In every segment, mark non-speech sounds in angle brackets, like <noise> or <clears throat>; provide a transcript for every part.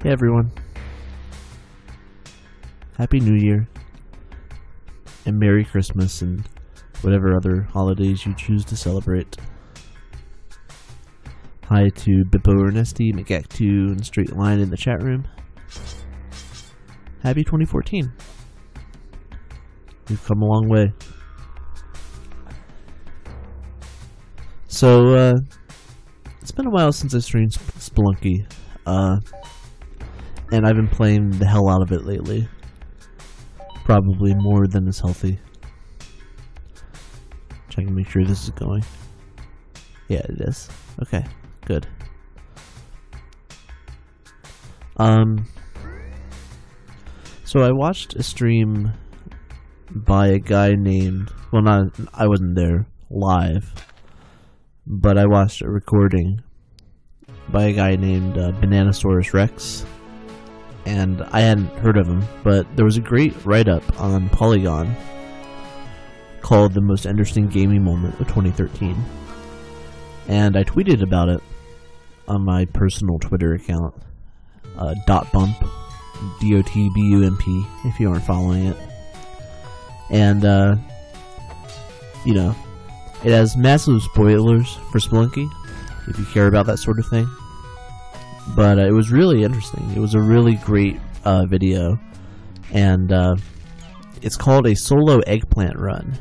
Hey everyone. Happy New Year. And Merry Christmas and whatever other holidays you choose to celebrate. Hi to Bippo Ernesti, McGack2, and Straight Line in the chat room. Happy 2014. We've come a long way. So, uh, it's been a while since I streamed Sp- Spelunky. Uh, and I've been playing the hell out of it lately. Probably more than is healthy. Checking to make sure this is going. Yeah, it is. Okay, good. Um, so I watched a stream by a guy named, well, not, I wasn't there live, but I watched a recording by a guy named uh, Bananasaurus Rex and I hadn't heard of him, but there was a great write up on Polygon called The Most Interesting Gaming Moment of 2013. And I tweeted about it on my personal Twitter account, uh, dot bump, D O T B U M P, if you aren't following it. And, uh, you know, it has massive spoilers for Spelunky, if you care about that sort of thing but uh, it was really interesting. It was a really great uh, video, and uh, it's called a solo eggplant run.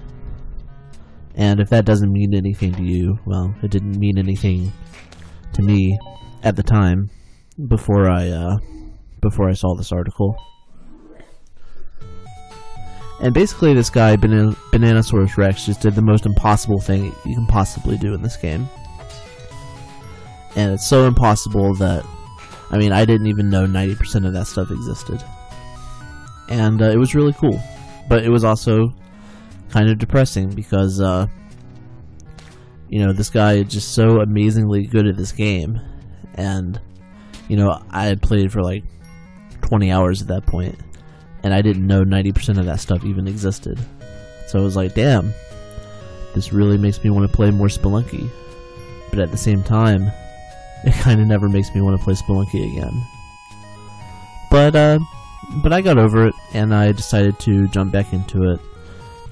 And if that doesn't mean anything to you, well, it didn't mean anything to me at the time before I uh, before I saw this article. And basically, this guy, Banan Bananasaurus Rex, just did the most impossible thing you can possibly do in this game. And it's so impossible that I mean, I didn't even know 90% of that stuff existed. And uh, it was really cool. But it was also kind of depressing because, uh, you know, this guy is just so amazingly good at this game. And, you know, I had played for like 20 hours at that point, and I didn't know 90% of that stuff even existed. So I was like, damn, this really makes me want to play more Spelunky. But at the same time, it kind of never makes me want to play Spelunky again. But, uh, but I got over it, and I decided to jump back into it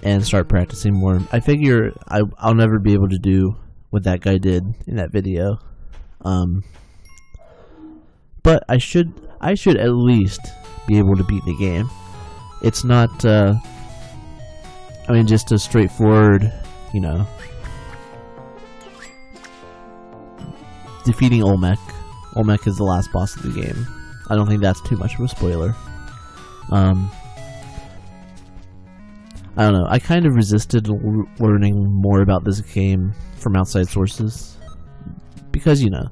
and start practicing more. I figure I, I'll never be able to do what that guy did in that video. Um, but I should, I should at least be able to beat the game. It's not, uh, I mean, just a straightforward, you know, defeating Olmec. Olmec is the last boss of the game. I don't think that's too much of a spoiler. Um, I don't know. I kind of resisted learning more about this game from outside sources because you know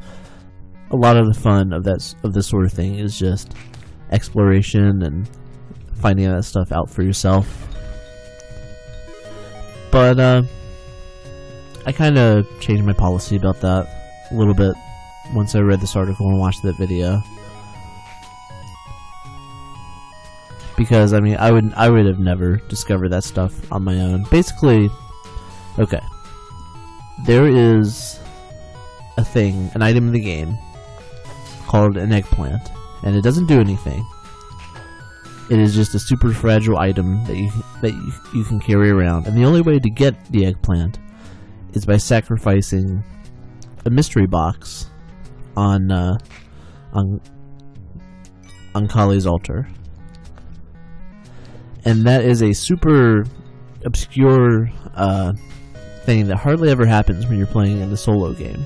a lot of the fun of that of this sort of thing is just exploration and finding that stuff out for yourself. But uh, I kind of changed my policy about that a little bit once I read this article and watched that video. Because I mean, I would I would have never discovered that stuff on my own. Basically, okay. There is a thing, an item in the game called an eggplant, and it doesn't do anything. It is just a super fragile item that you that you, you can carry around, and the only way to get the eggplant is by sacrificing a mystery box on uh, on on Kali's altar, and that is a super obscure uh, thing that hardly ever happens when you're playing in the solo game,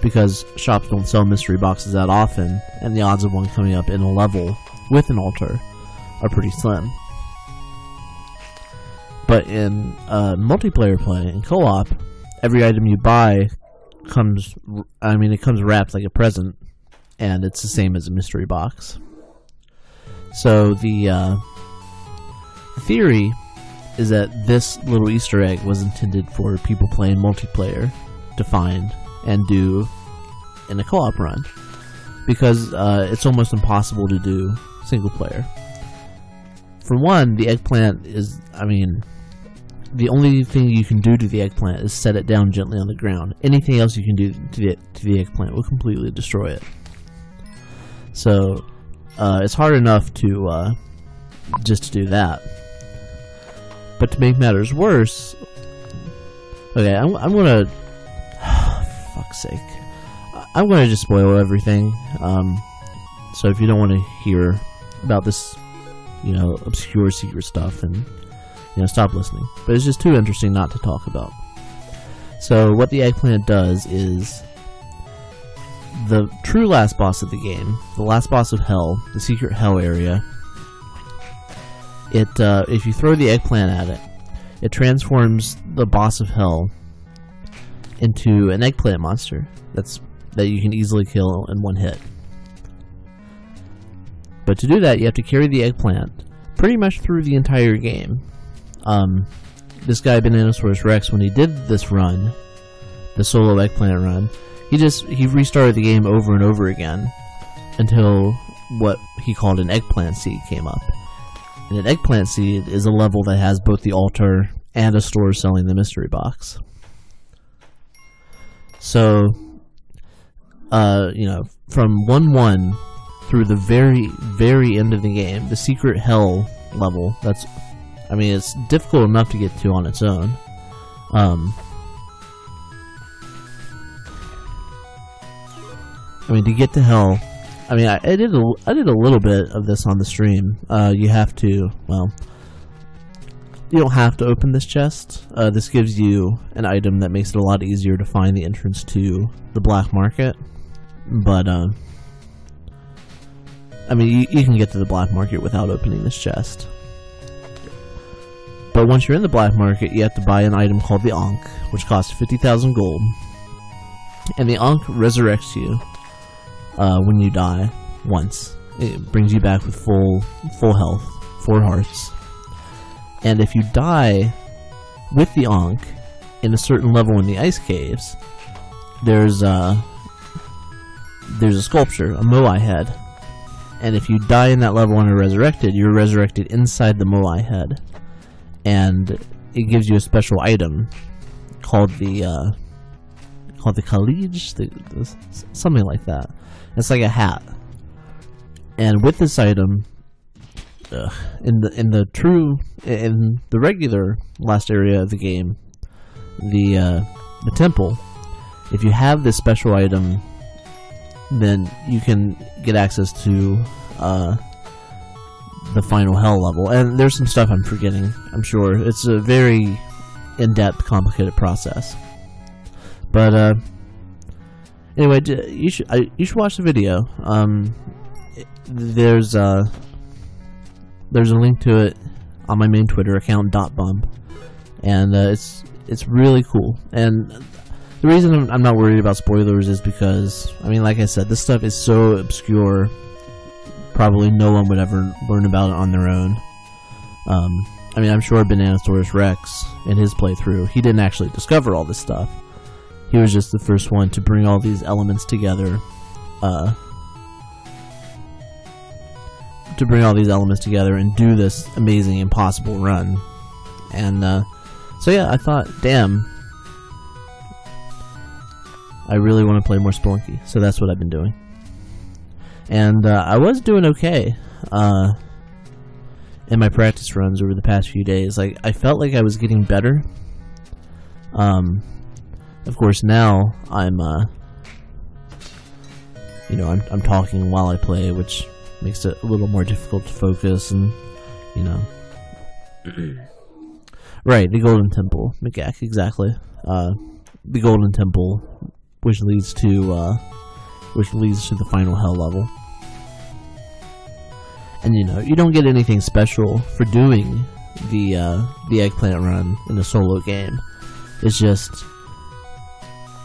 because shops don't sell mystery boxes that often, and the odds of one coming up in a level with an altar are pretty slim. But in uh, multiplayer play, in co-op, every item you buy comes I mean it comes wrapped like a present and it's the same as a mystery box. So the uh, theory is that this little Easter egg was intended for people playing multiplayer to find and do in a co-op run because uh, it's almost impossible to do single player. For one, the eggplant is I mean the only thing you can do to the eggplant is set it down gently on the ground. Anything else you can do to the, to the eggplant will completely destroy it. So uh, it's hard enough to uh, just to do that. But to make matters worse, okay, I'm, I'm gonna. <sighs> fuck's sake. I'm gonna just spoil everything. Um, so if you don't want to hear about this, you know, obscure secret stuff, and you know, stop listening. But it's just too interesting not to talk about. So what the eggplant does is the true last boss of the game, the last boss of Hell, the secret Hell area. It uh, if you throw the eggplant at it, it transforms the boss of Hell into an eggplant monster. That's that you can easily kill in one hit. But to do that, you have to carry the eggplant pretty much through the entire game. Um, this guy Bananasaurus Rex, when he did this run, the solo eggplant run, he just he restarted the game over and over again until what he called an eggplant seed came up. And an eggplant seed is a level that has both the altar and a store selling the mystery box. So, uh, you know, from 1 1 through the very, very end of the game, the secret hell level, that's, I mean, it's difficult enough to get to on its own. Um, I mean, to get to hell, I mean, I, I, did a, I did a little bit of this on the stream. Uh, you have to, well, you don't have to open this chest. Uh, this gives you an item that makes it a lot easier to find the entrance to the black market. But, uh, I mean, you, you can get to the black market without opening this chest. But once you're in the black market, you have to buy an item called the Ankh, which costs 50,000 gold. And the Ankh resurrects you uh, when you die once. It brings you back with full full health, four hearts. And if you die with the Ankh in a certain level in the ice caves, there's a there's a sculpture, a Moai head. And if you die in that level and are resurrected, you're resurrected inside the Moai head. And it gives you a special item called the uh, called the Khalij, the, the, something like that. It's like a hat. And with this item, ugh, in the in the true in the regular last area of the game, the uh, the temple, if you have this special item, then you can get access to uh, the final hell level. And there's some stuff I'm forgetting. I'm sure it's a very in-depth, complicated process. But uh, Anyway, you should I, you should watch the video. Um, there's uh, there's a link to it on my main Twitter account dot_bump, and uh, it's it's really cool. And the reason I'm not worried about spoilers is because I mean, like I said, this stuff is so obscure. Probably no one would ever learn about it on their own. Um, I mean, I'm sure Bananasaurus Rex in his playthrough, he didn't actually discover all this stuff he was just the first one to bring all these elements together. Uh, to bring all these elements together and do this amazing, impossible run. And uh, so, yeah, I thought, damn, I really want to play more Spelunky. So that's what I've been doing. And uh, I was doing okay uh, in my practice runs over the past few days. Like I felt like I was getting better. Um, of course, now I'm, uh, you know, I'm, I'm talking while I play, which makes it a little more difficult to focus and, you know. <clears throat> right, the Golden Temple, McGack, exactly. Uh, the Golden Temple, which leads to, uh, which leads to the final hell level. And you know, you don't get anything special for doing the uh, the eggplant run in a solo game. It's just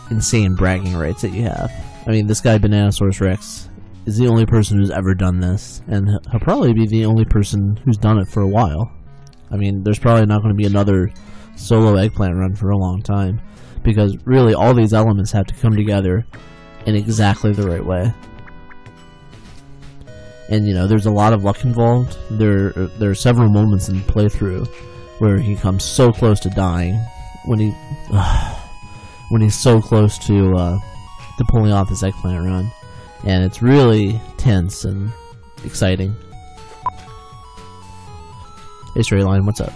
insane bragging rights that you have. I mean, this guy Bananasaurus Rex is the only person who's ever done this, and he'll probably be the only person who's done it for a while. I mean, there's probably not going to be another solo eggplant run for a long time, because really all these elements have to come together in exactly the right way. And you know, there's a lot of luck involved. There, there are several moments in playthrough where he comes so close to dying when he. Uh, <sighs> when he's so close to uh, to pulling off his eggplant run, and it's really tense and exciting. Hey, Straight Line, what's up?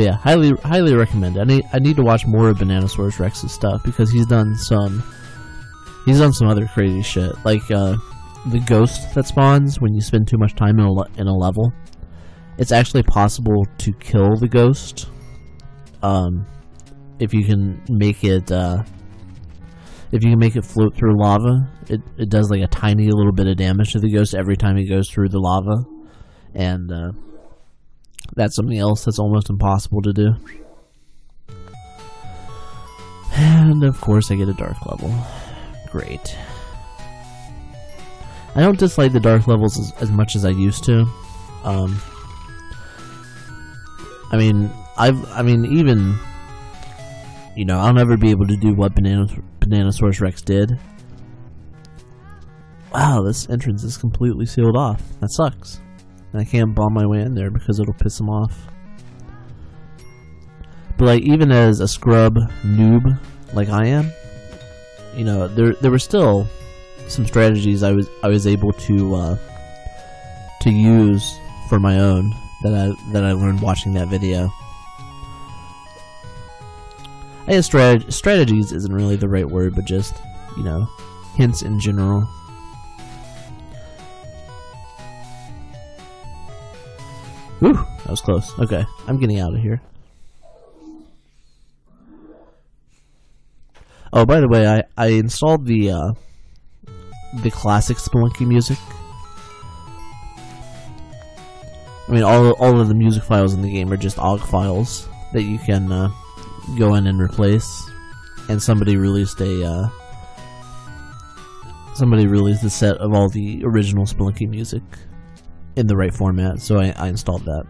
But yeah, highly highly recommend. I need I need to watch more of Bananasaurus Rex's stuff because he's done some he's done some other crazy shit like uh, the ghost that spawns when you spend too much time in a, in a level. It's actually possible to kill the ghost um, if you can make it uh, if you can make it float through lava. It it does like a tiny little bit of damage to the ghost every time it goes through the lava, and uh, that's something else that's almost impossible to do. And of course, I get a dark level. Great. I don't dislike the dark levels as, as much as I used to. Um, I mean, I've, I mean, even, you know, I'll never be able to do what Banana, Bananasaurus Rex did. Wow, this entrance is completely sealed off. That sucks. I can't bomb my way in there because it'll piss them off. But like even as a scrub noob like I am, you know, there there were still some strategies I was I was able to uh, to use for my own that I that I learned watching that video. I guess strat strategies isn't really the right word, but just you know, hints in general. Whew, that was close. Okay, I'm getting out of here. Oh, by the way, I, I installed the uh, the classic Spelunky music. I mean, all all of the music files in the game are just OGG files that you can uh, go in and replace. And somebody released a uh, somebody released a set of all the original Spelunky music in the right format, so I, I installed that.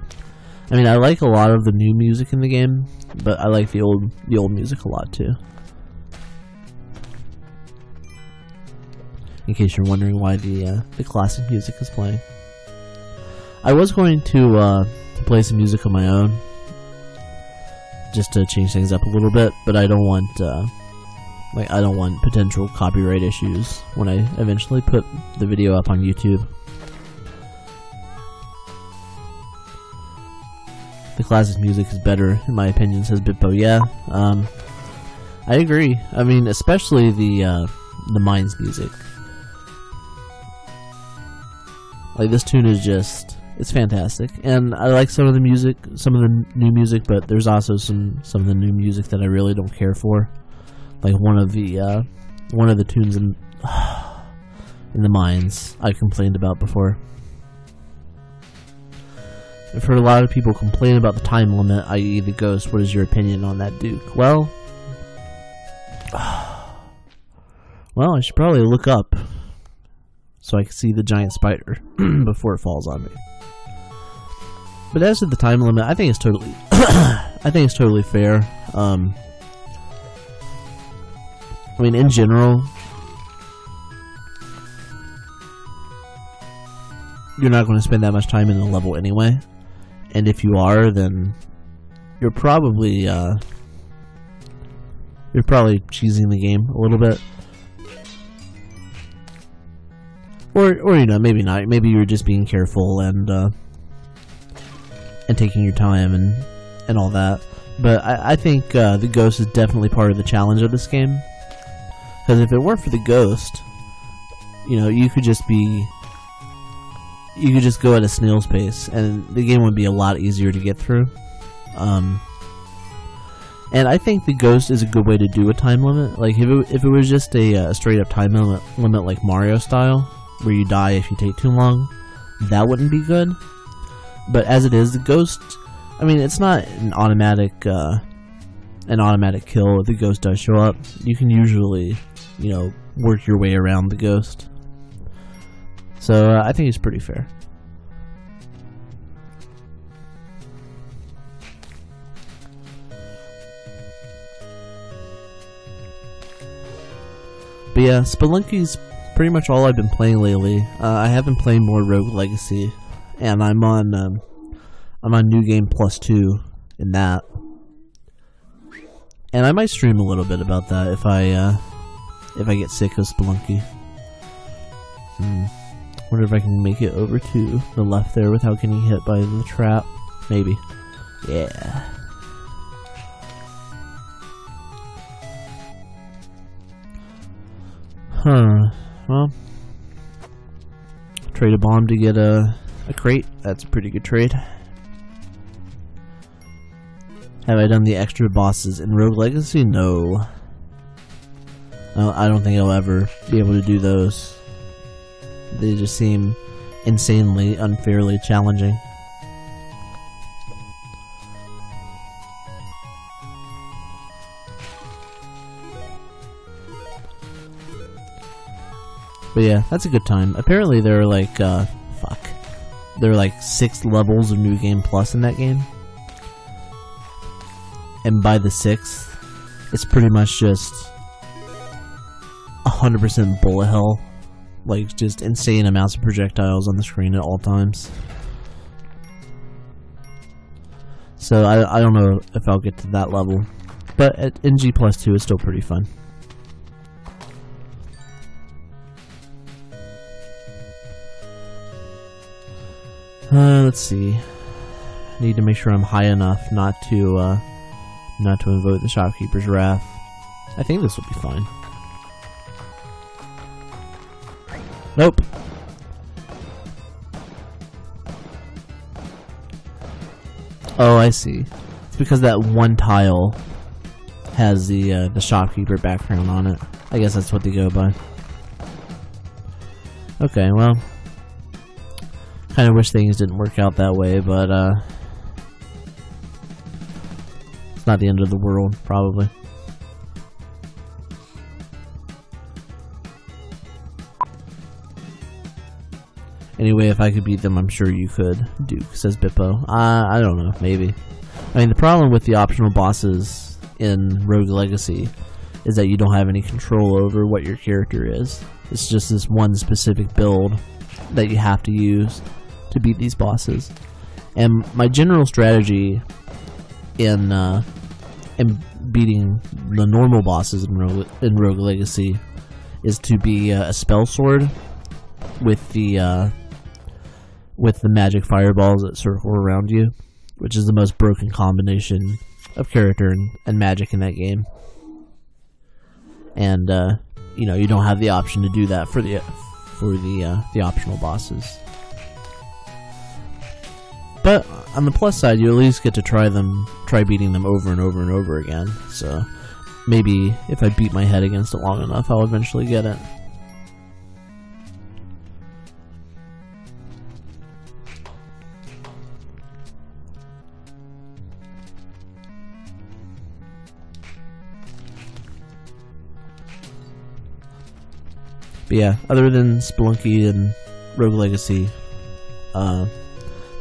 I mean, I like a lot of the new music in the game, but I like the old the old music a lot too. In case you're wondering why the uh, the classic music is playing, I was going to uh, to play some music of my own, just to change things up a little bit, but I don't want uh, like I don't want potential copyright issues when I eventually put the video up on YouTube. The classic music is better, in my opinion, says Bitbo. Yeah, um, I agree. I mean, especially the uh, the Mines music. Like this tune is just it's fantastic, and I like some of the music, some of the new music, but there's also some some of the new music that I really don't care for. Like one of the uh, one of the tunes in <sighs> in the Mines I complained about before. I've heard a lot of people complain about the time limit, i.e. the ghost. What is your opinion on that, Duke? Well, <sighs> well, I should probably look up so I can see the giant spider <clears throat> before it falls on me. But as to the time limit, I think it's totally, <coughs> I think it's totally fair. Um, I mean, in general, you're not going to spend that much time in the level anyway and if you are, then you're probably uh, you're probably cheesing the game a little bit, or or you know maybe not. Maybe you're just being careful and uh, and taking your time and and all that. But I, I think uh, the ghost is definitely part of the challenge of this game. Because if it weren't for the ghost, you know, you could just be you could just go at a snail's pace, and the game would be a lot easier to get through. Um, and I think the ghost is a good way to do a time limit. Like if it, if it was just a, a straight up time limit, limit like Mario style, where you die if you take too long, that wouldn't be good. But as it is, the ghost, I mean, it's not an automatic uh, an automatic kill if the ghost does show up. You can usually, you know, work your way around the ghost. So uh, I think it's pretty fair. But yeah, Spelunky's pretty much all I've been playing lately. Uh, I have been playing more Rogue Legacy, and I'm on um, I'm on New Game Plus Two in that, and I might stream a little bit about that if I uh, if I get sick of Spelunky. Hmm. Wonder if I can make it over to the left there without getting hit by the trap. Maybe. Yeah. Huh. Well. Trade a bomb to get a, a crate. That's a pretty good trade. Have I done the extra bosses in Rogue Legacy? No. I don't think I'll ever be able to do those. They just seem insanely, unfairly challenging. But yeah, that's a good time. Apparently there are like, uh, fuck. There are like six levels of New Game Plus in that game. And by the sixth, it's pretty much just 100% bullet hell. Like, just insane amounts of projectiles on the screen at all times. So I, I don't know if I'll get to that level. But at, in G plus 2 is still pretty fun. Uh, let's see. Need to make sure I'm high enough not to, uh, not to invoke the shopkeeper's wrath. I think this will be fine. Nope. Oh, I see. It's because that one tile has the uh, the shopkeeper background on it. I guess that's what they go by. Okay, well, kind of wish things didn't work out that way, but uh, it's not the end of the world, probably. Anyway, if I could beat them, I'm sure you could, Duke, says Bippo. I don't know, maybe. I mean, the problem with the optional bosses in Rogue Legacy is that you don't have any control over what your character is. It's just this one specific build that you have to use to beat these bosses. And my general strategy in uh, in beating the normal bosses in Rogue, in Rogue Legacy is to be uh, a spell sword with the uh, with the magic fireballs that circle around you, which is the most broken combination of character and, and magic in that game. And uh, you know, you don't have the option to do that for the for the uh, the optional bosses. But on the plus side, you at least get to try them, try beating them over and over and over again. So maybe if I beat my head against it long enough, I'll eventually get it. But yeah, other than Spelunky and Rogue Legacy, uh,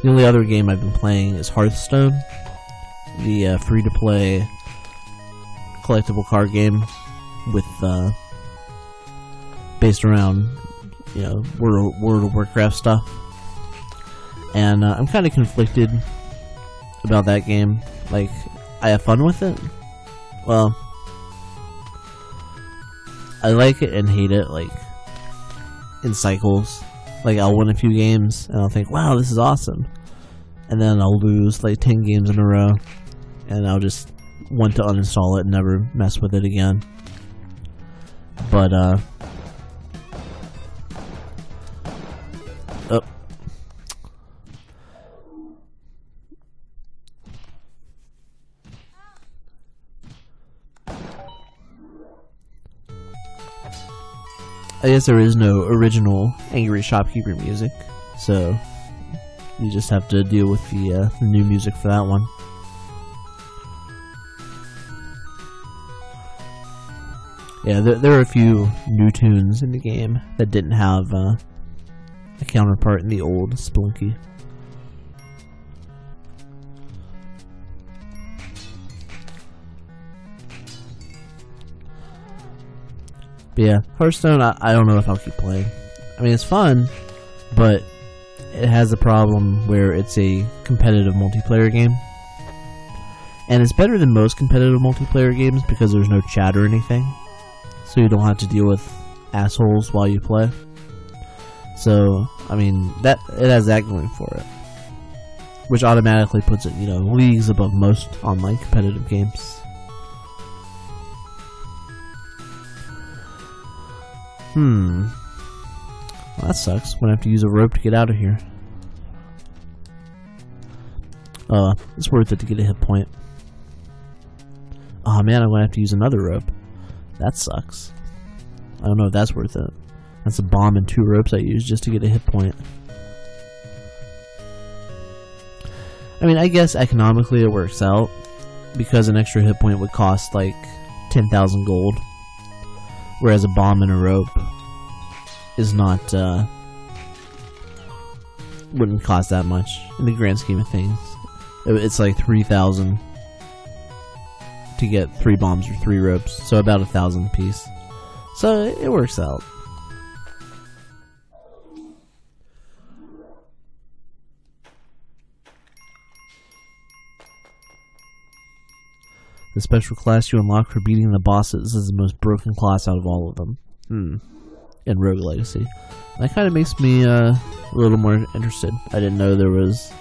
the only other game I've been playing is Hearthstone, the uh, free-to-play collectible card game with uh, based around you know World World of Warcraft stuff, and uh, I'm kind of conflicted about that game. Like, I have fun with it. Well, I like it and hate it. Like in cycles. Like I'll win a few games and I'll think, wow, this is awesome. And then I'll lose like 10 games in a row and I'll just want to uninstall it and never mess with it again. But, uh, I guess there is no original Angry Shopkeeper music, so you just have to deal with the, uh, the new music for that one. Yeah, there, there, are a few new tunes in the game that didn't have uh, a counterpart in the old Spelunky. Yeah, Hearthstone, I, I don't know if I'll keep playing. I mean, it's fun, but it has a problem where it's a competitive multiplayer game. And it's better than most competitive multiplayer games because there's no chat or anything. so you don't have to deal with assholes while you play. So, I mean, that it has that going for it. Which automatically puts it, you know, leagues above most online competitive games. Hmm. Well, that sucks. I'm gonna have to use a rope to get out of here. Uh, it's worth it to get a hit point. Oh man, I'm gonna have to use another rope. That sucks. I don't know if that's worth it. That's a bomb and two ropes I used just to get a hit point. I mean, I guess economically it works out because an extra hit point would cost like 10,000 gold, whereas a bomb and a rope is not, uh, wouldn't cost that much in the grand scheme of things. It's like 3,000 to get three bombs or three ropes, so about a thousand piece. So it works out. The special class you unlock for beating the bosses is the most broken class out of all of them. Hmm. In Rogue Legacy. That kind of makes me uh, a little more interested. I didn't know there was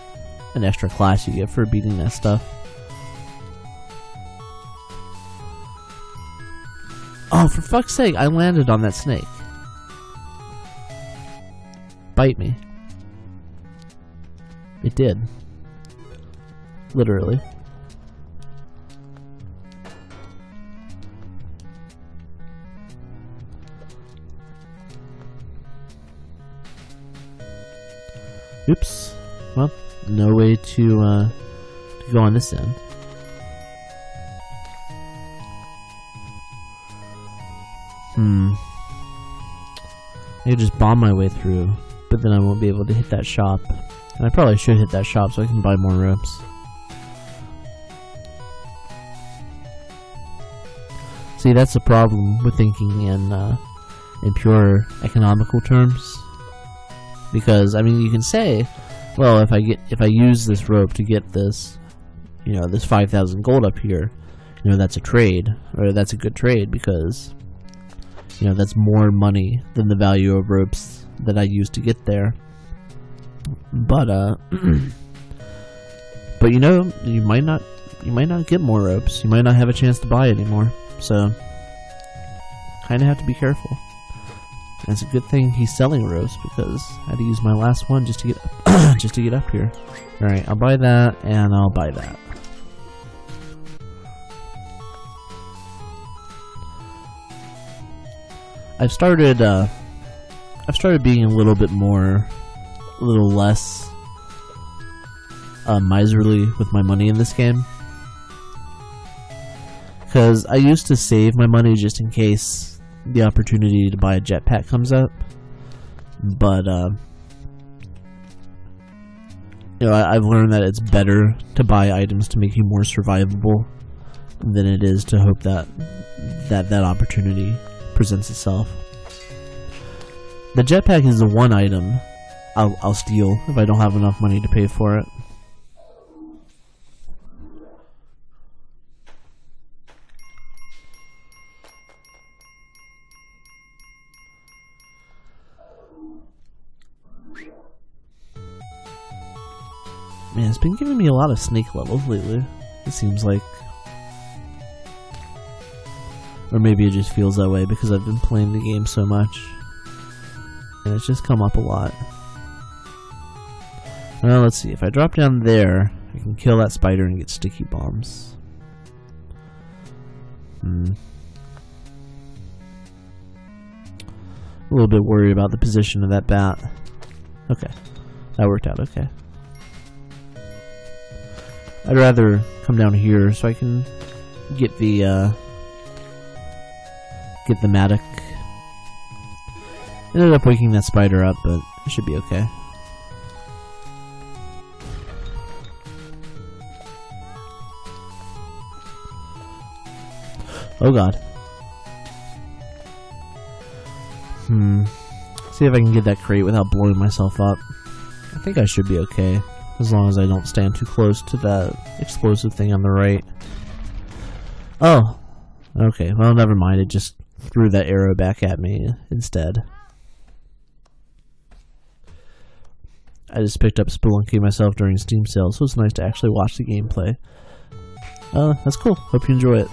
an extra class you get for beating that stuff. Oh, for fuck's sake, I landed on that snake. Bite me. It did. Literally. Oops. Well, no way to, uh, to go on this end. Hmm. I could just bomb my way through, but then I won't be able to hit that shop. And I probably should hit that shop so I can buy more ropes. See, that's the problem with thinking in uh, in pure economical terms. Because I mean, you can say, well, if I get if I use this rope to get this, you know, this five thousand gold up here, you know, that's a trade or that's a good trade because you know that's more money than the value of ropes that I used to get there. But uh, <clears throat> but you know, you might not you might not get more ropes. You might not have a chance to buy anymore. So kind of have to be careful. And it's a good thing he's selling ropes because I had to use my last one just to get <coughs> just to get up here. All right, I'll buy that and I'll buy that. I've started uh, I've started being a little bit more, a little less uh, miserly with my money in this game. Because I used to save my money just in case the opportunity to buy a jetpack comes up. But, uh, you know, I, have learned that it's better to buy items to make you more survivable than it is to hope that that, that opportunity presents itself. The jetpack is the one item I'll, I'll steal if I don't have enough money to pay for it. Man, it's been giving me a lot of snake levels lately. It seems like. Or maybe it just feels that way because I've been playing the game so much. And it's just come up a lot. Well, let's see. If I drop down there, I can kill that spider and get sticky bombs. Hmm. A little bit worried about the position of that bat. Okay. That worked out okay. I'd rather come down here so I can get the, uh, get the mattock. Ended up waking that spider up, but it should be okay. Oh god. Hmm. See if I can get that crate without blowing myself up. I think I should be okay. As long as I don't stand too close to that explosive thing on the right. Oh. Okay, well never mind. It just threw that arrow back at me instead. I just picked up Spelunky myself during Steam sales, so it's nice to actually watch the gameplay. Uh, that's cool. Hope you enjoy it.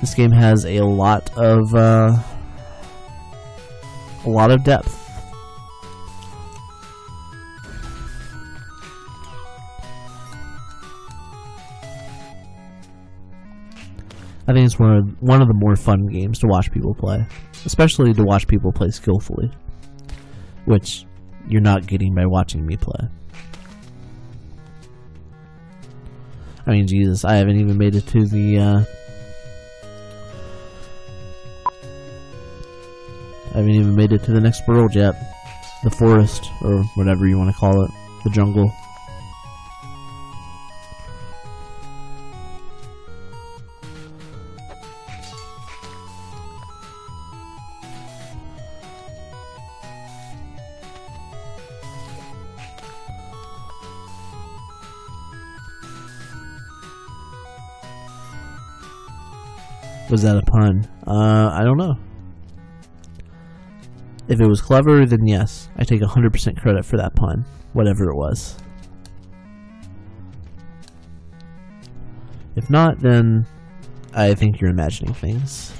This game has a lot of, uh, a lot of depth. I think it's one of one of the more fun games to watch people play, especially to watch people play skillfully, which you're not getting by watching me play. I mean, Jesus, I haven't even made it to the. Uh, I haven't even made it to the next world yet. The forest, or whatever you want to call it. The jungle. Was that a pun? Uh, I don't know. If it was clever, then yes. I take 100% credit for that pun, whatever it was. If not, then I think you're imagining things.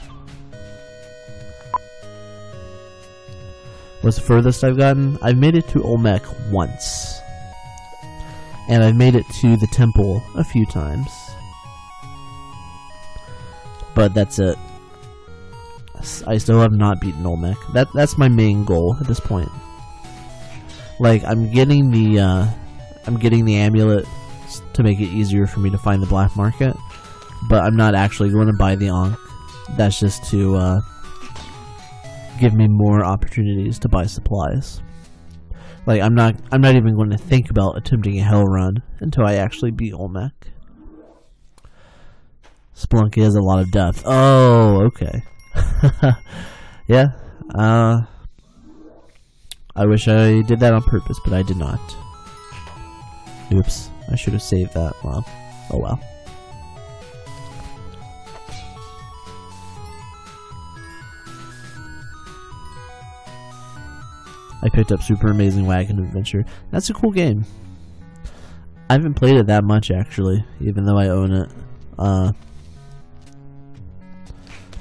What's the furthest I've gotten? I've made it to Olmec once. And I've made it to the temple a few times but that's it. I still have not beaten Olmec. That that's my main goal at this point. Like I'm getting the uh, I'm getting the amulet to make it easier for me to find the black market, but I'm not actually going to buy the Ankh. That's just to uh, give me more opportunities to buy supplies. Like I'm not I'm not even going to think about attempting a hell run until I actually beat Olmec. Spelunky has a lot of depth. Oh, okay. <laughs> yeah. Uh, I wish I did that on purpose, but I did not. Oops. I should have saved that. Well, oh well. I picked up Super Amazing Wagon Adventure. That's a cool game. I haven't played it that much actually, even though I own it. Uh,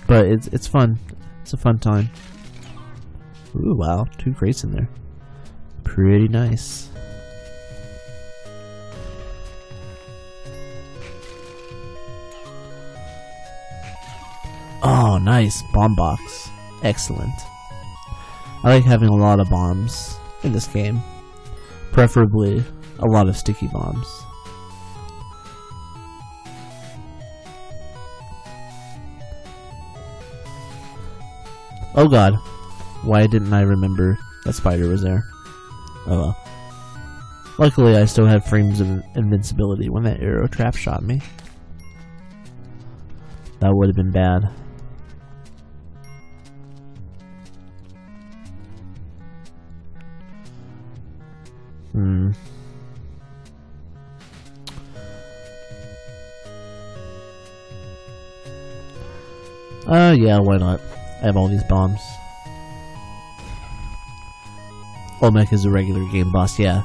but it's it's fun. It's a fun time. Ooh, wow. Two crates in there. Pretty nice. Oh, nice. Bomb box. Excellent. I like having a lot of bombs in this game. Preferably a lot of sticky bombs. Oh god. Why didn't I remember that spider was there? Oh well. Luckily, I still had frames of invincibility when that arrow trap shot me. That would have been bad. Hmm. Uh, yeah, why not? I have all these bombs. Olmec is a regular game boss, yeah.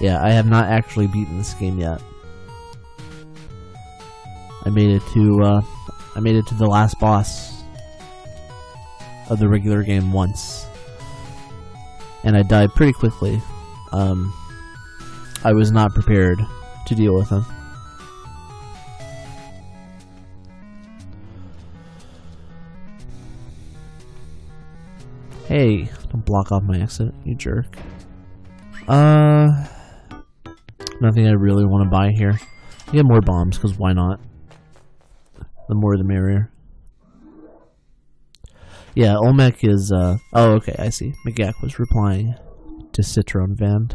Yeah, I have not actually beaten this game yet. I made it to, uh, I made it to the last boss of the regular game once. And I died pretty quickly. Um, I was not prepared to deal with him. Hey, don't block off my exit, you jerk. Uh, nothing I really want to buy here. Get more bombs, because why not? The more the merrier. Yeah, Olmec is, uh, oh, okay, I see. McGack was replying to Citron Vand.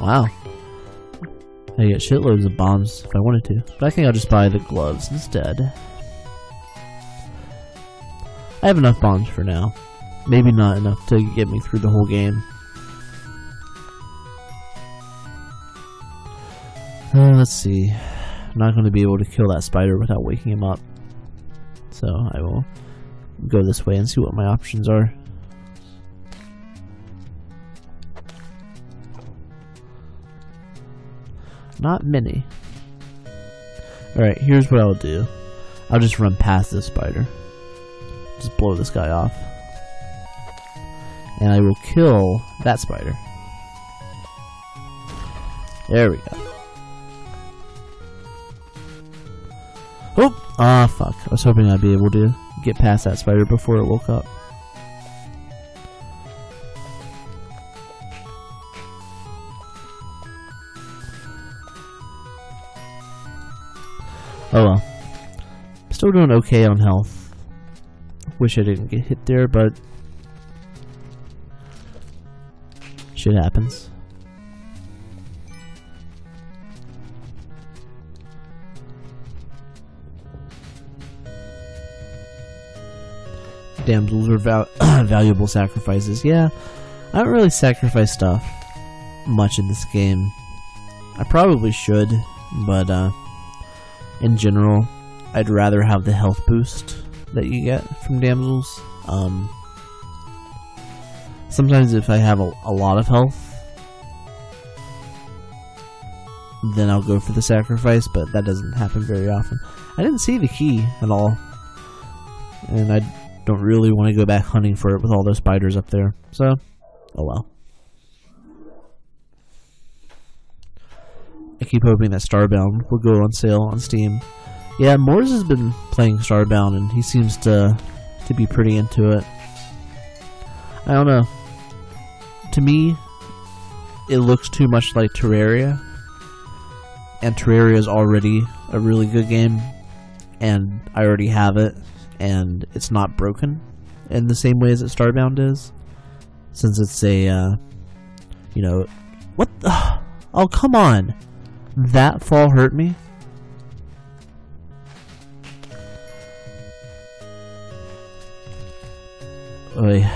Wow. I get shitloads of bombs if I wanted to, but I think I'll just buy the gloves instead. I have enough bombs for now. Maybe not enough to get me through the whole game. Uh, let's see. I'm not going to be able to kill that spider without waking him up. So I will go this way and see what my options are. Not many. Alright, here's what I'll do. I'll just run past this spider. Just blow this guy off. And I will kill that spider. There we go. Oh! Ah, fuck. I was hoping I'd be able to get past that spider before it woke up. Oh well. Still doing okay on health. Wish I didn't get hit there, but shit happens. Damsels are val <clears throat> valuable sacrifices. Yeah, I don't really sacrifice stuff much in this game. I probably should, but uh, in general, I'd rather have the health boost that you get from damsels. Um, sometimes if I have a, a lot of health, then I'll go for the sacrifice, but that doesn't happen very often. I didn't see the key at all, and I don't really want to go back hunting for it with all those spiders up there, so, oh well. I keep hoping that Starbound will go on sale on Steam. Yeah, Moors has been playing Starbound and he seems to to be pretty into it. I don't know. To me, it looks too much like Terraria. And Terraria is already a really good game and I already have it and it's not broken in the same way as Starbound is. Since it's a uh, you know, what the, <sighs> Oh, come on. That fall hurt me? Oy.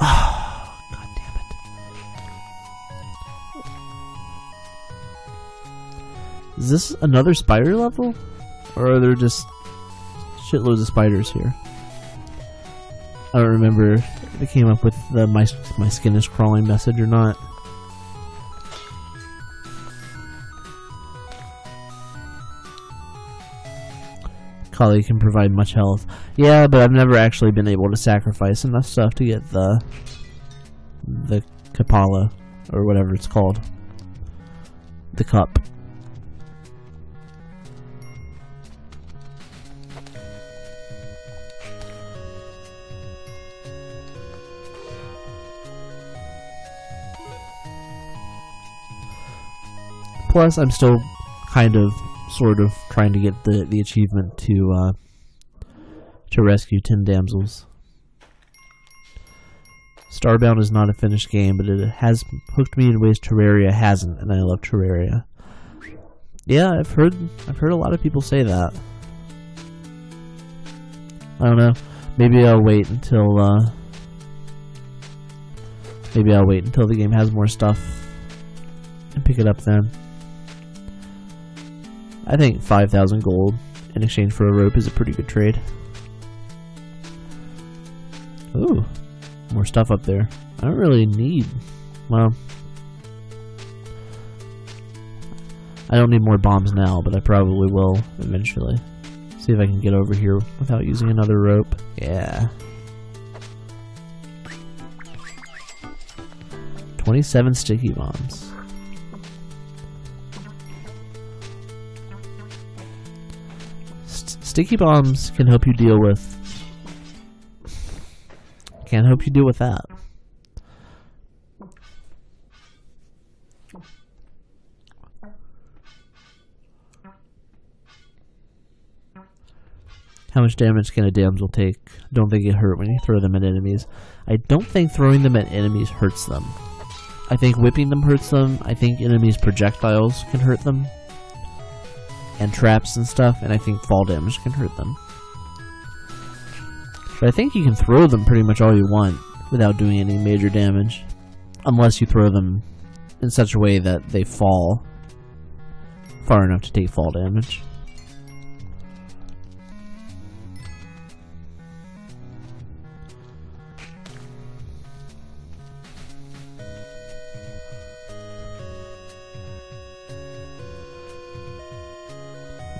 Oh, God damn it. Is this another spider level? Or are there just shitloads of spiders here? I don't remember if it came up with the my, my skin is crawling message or not. Kali can provide much health. Yeah, but I've never actually been able to sacrifice enough stuff to get the the Kapala or whatever it's called. The cup. Plus, I'm still kind of sort of trying to get the, the achievement to uh, to rescue 10 damsels. Starbound is not a finished game, but it has hooked me in ways Terraria hasn't, and I love Terraria. Yeah, I've heard I've heard a lot of people say that. I don't know. Maybe I'll wait until uh, maybe I'll wait until the game has more stuff and pick it up then. I think 5,000 gold in exchange for a rope is a pretty good trade. Ooh, more stuff up there. I don't really need, well, I don't need more bombs now, but I probably will eventually. See if I can get over here without using another rope. Yeah. 27 sticky bombs. Sticky bombs can help you deal with. Can't help you deal with that. How much damage can a damsel take? Don't they get hurt when you throw them at enemies? I don't think throwing them at enemies hurts them. I think whipping them hurts them. I think enemies' projectiles can hurt them and traps and stuff, and I think fall damage can hurt them. But I think you can throw them pretty much all you want without doing any major damage. Unless you throw them in such a way that they fall far enough to take fall damage.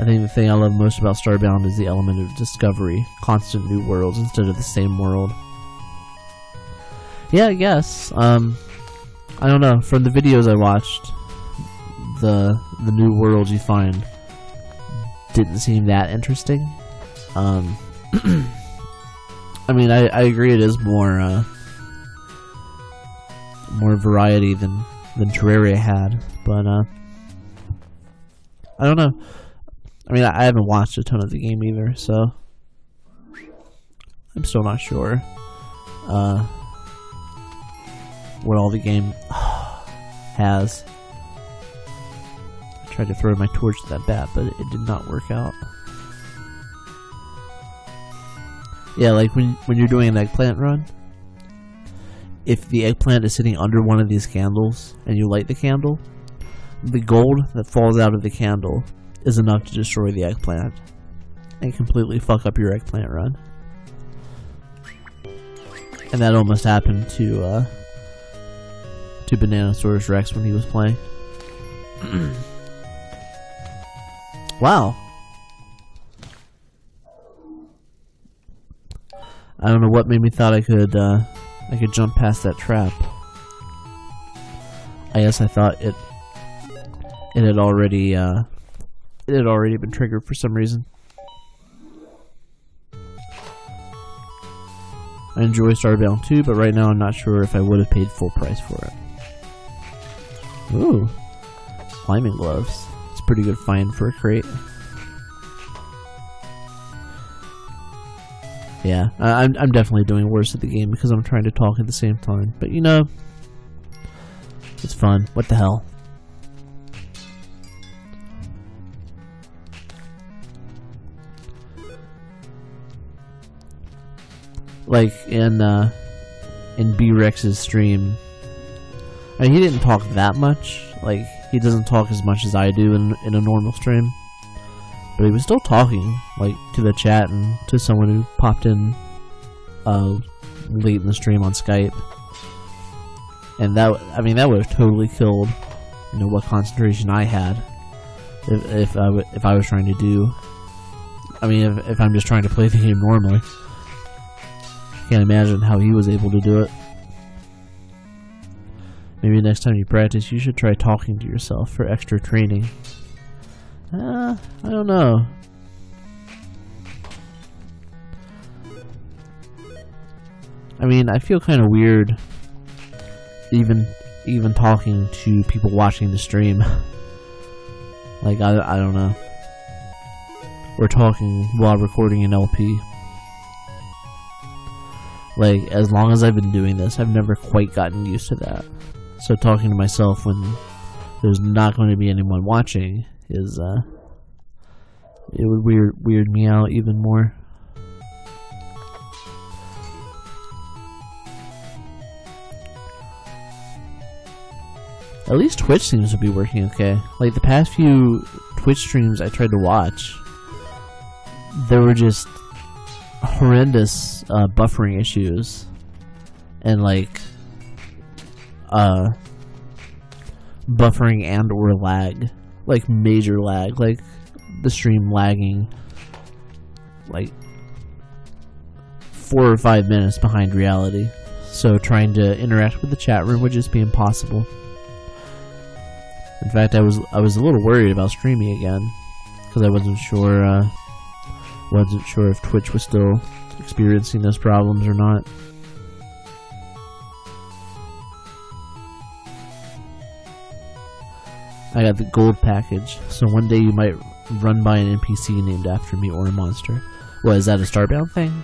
I think the thing I love most about Starbound is the element of discovery, constant new worlds instead of the same world. Yeah, I guess. Um, I don't know. From the videos I watched, the the new worlds you find didn't seem that interesting. Um, <clears throat> I mean, I, I agree it is more uh, more variety than than Terraria had, but uh, I don't know. I mean, I, haven't watched a ton of the game either, so I'm still not sure uh, what all the game <sighs> has. I tried to throw my torch at that bat, but it, it did not work out. Yeah, like when when you're doing an eggplant run, if the eggplant is sitting under one of these candles and you light the candle, the gold that falls out of the candle is enough to destroy the eggplant and completely fuck up your eggplant run. And that almost happened to uh, to Bananasaurus Rex when he was playing. <clears throat> wow. I don't know what made me thought I could uh, I could jump past that trap. I guess I thought it it had already uh, it had already been triggered for some reason. I enjoy Starbound 2, but right now I'm not sure if I would have paid full price for it. Ooh, climbing gloves. It's a pretty good find for a crate. Yeah, I'm, I'm definitely doing worse at the game because I'm trying to talk at the same time. But you know, it's fun. What the hell? Like in uh, in B Rex's stream, I mean, he didn't talk that much. Like he doesn't talk as much as I do in in a normal stream but he was still talking, like, to the chat and to someone who popped in uh, late in the stream on Skype. And that, I mean, that would have totally killed, you know, what concentration I had if, if, I, if I was trying to do, I mean, if, if I'm just trying to play the game normally. Can't imagine how he was able to do it. Maybe next time you practice, you should try talking to yourself for extra training. Uh, I don't know. I mean, I feel kind of weird even even talking to people watching the stream. <laughs> like, I, I don't know. We're talking while recording an LP. Like, as long as I've been doing this, I've never quite gotten used to that. So talking to myself when there's not going to be anyone watching is uh it would weird weird me out even more. At least Twitch seems to be working okay. Like the past few Twitch streams I tried to watch, there were just horrendous uh, buffering issues and like uh buffering and or lag like major lag, like the stream lagging like four or five minutes behind reality. So trying to interact with the chat room would just be impossible. In fact, I was I was a little worried about streaming again because I wasn't sure uh, wasn't sure if Twitch was still experiencing those problems or not. I got the gold package, so one day you might run by an NPC named after me or a monster. What, is that a Starbound thing?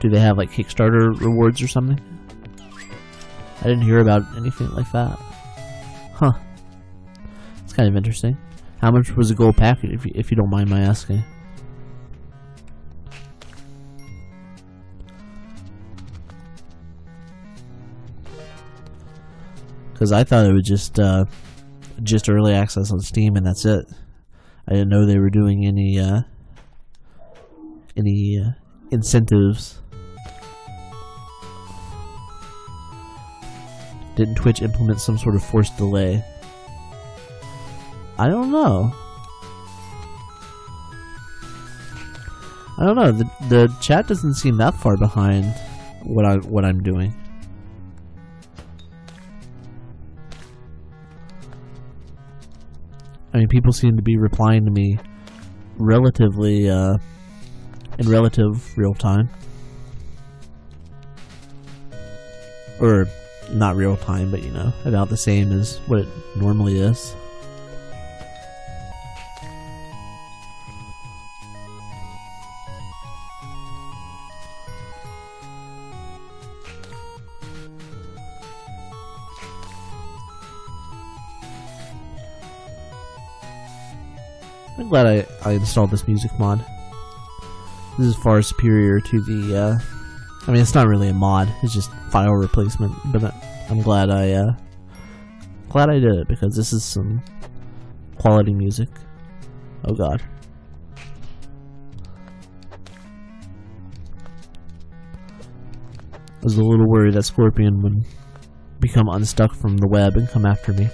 Do they have like Kickstarter rewards or something? I didn't hear about anything like that. Huh. It's kind of interesting. How much was a gold package, if you, if you don't mind my asking? because I thought it was just uh, just early access on Steam and that's it. I didn't know they were doing any uh, any uh, incentives. Didn't Twitch implement some sort of forced delay? I don't know. I don't know. The the chat doesn't seem that far behind what I what I'm doing. I mean, people seem to be replying to me relatively uh, in relative real time, or not real time, but you know, about the same as what it normally is. Glad I, I installed this music mod. This is far superior to the, uh, I mean, it's not really a mod, it's just file replacement, but I'm glad I, uh, glad I did it, because this is some quality music. Oh god. I was a little worried that Scorpion would become unstuck from the web and come after me.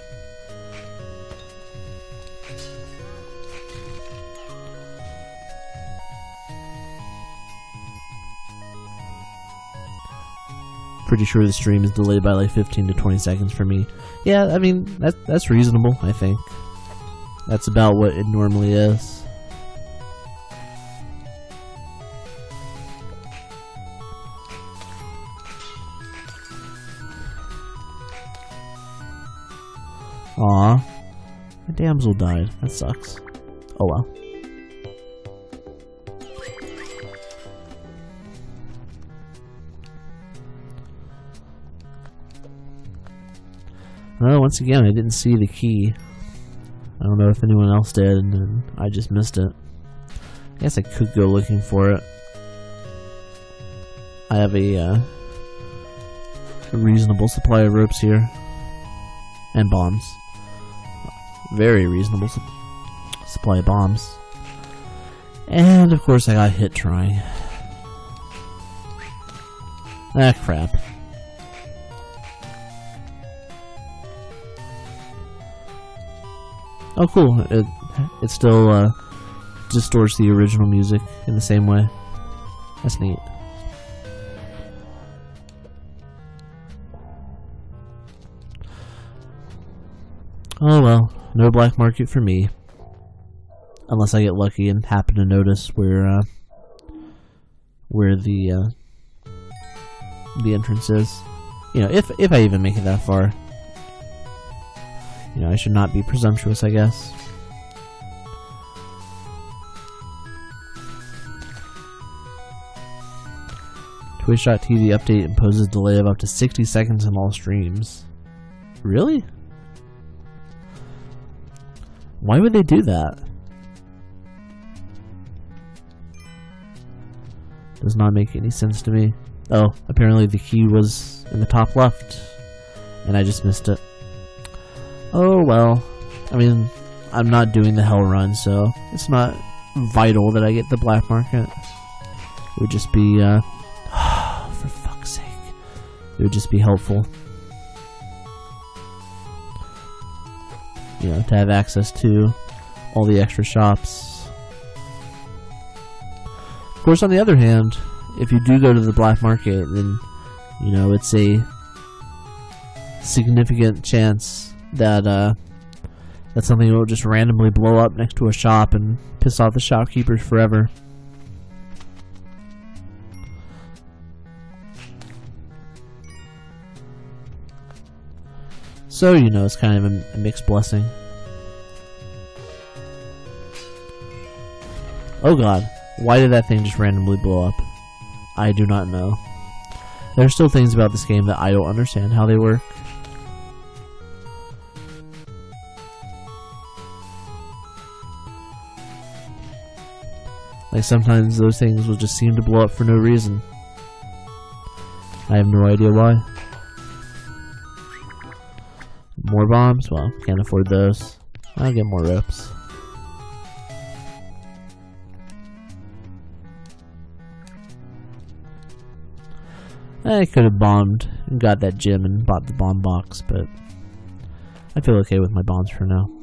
Pretty sure the stream is delayed by like 15 to 20 seconds for me. Yeah, I mean, that, that's reasonable, I think. That's about what it normally is. Aw. My damsel died. That sucks. Oh well. Well, once again, I didn't see the key. I don't know if anyone else did, and I just missed it. I guess I could go looking for it. I have a, uh, a reasonable supply of ropes here. And bombs. Very reasonable su supply of bombs. And, of course, I got hit trying. Ah, crap. Oh, cool. It, it still uh, distorts the original music in the same way. That's neat. Oh well, no black market for me. Unless I get lucky and happen to notice where uh, where the uh, the entrance is. You know, if if I even make it that far. You know, I should not be presumptuous, I guess. Twitch.tv update imposes delay of up to 60 seconds in all streams. Really? Why would they do that? Does not make any sense to me. Oh, apparently the key was in the top left, and I just missed it. Oh well. I mean, I'm not doing the hell run, so it's not vital that I get the black market. It would just be, uh, <sighs> for fuck's sake, it would just be helpful. You know, to have access to all the extra shops. Of course, on the other hand, if you do go to the black market, then, you know, it's a significant chance that uh, that something will just randomly blow up next to a shop and piss off the shopkeepers forever. So, you know, it's kind of a, a mixed blessing. Oh god, why did that thing just randomly blow up? I do not know. There are still things about this game that I don't understand how they work. Like sometimes those things will just seem to blow up for no reason. I have no idea why. More bombs? Well, can't afford those. I'll get more ropes. I could have bombed and got that gem and bought the bomb box, but I feel okay with my bombs for now.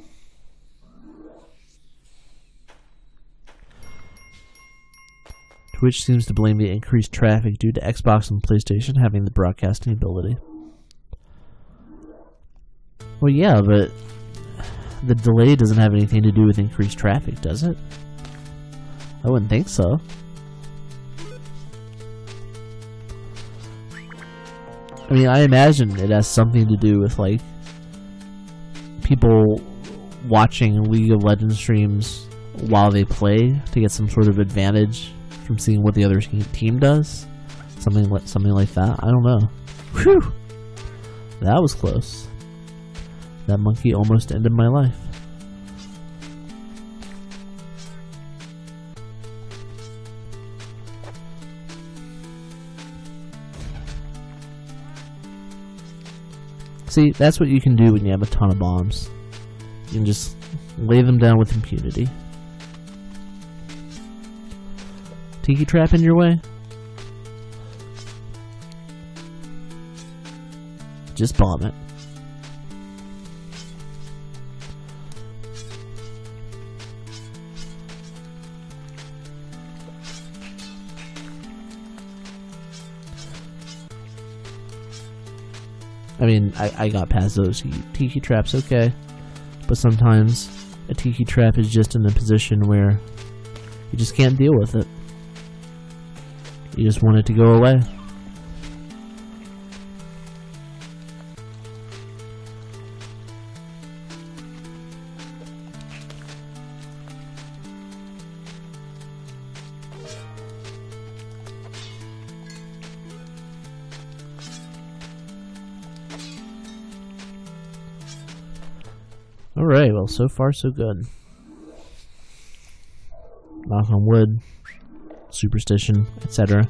Twitch seems to blame the increased traffic due to Xbox and PlayStation having the broadcasting ability. Well, yeah, but the delay doesn't have anything to do with increased traffic, does it? I wouldn't think so. I mean, I imagine it has something to do with, like, people watching League of Legends streams while they play to get some sort of advantage from seeing what the other team does. Something like something like that. I don't know. Whew! That was close. That monkey almost ended my life. See, that's what you can do when you have a ton of bombs. You can just lay them down with impunity. Tiki trap in your way? Just bomb it. I mean, I, I got past those tiki traps okay, but sometimes a tiki trap is just in a position where you just can't deal with it. You just want it to go away. Alright, well, so far so good. Knock on wood, superstition, etc.